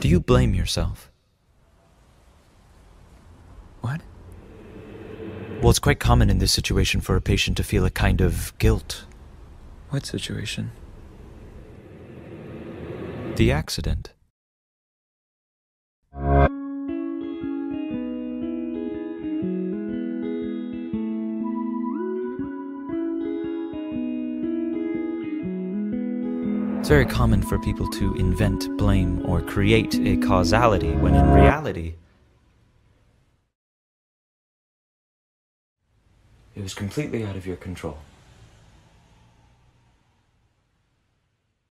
Do you blame yourself? What? Well, it's quite common in this situation for a patient to feel a kind of guilt. What situation? The accident. It's very common for people to invent blame or create a causality when in reality, it was completely out of your control.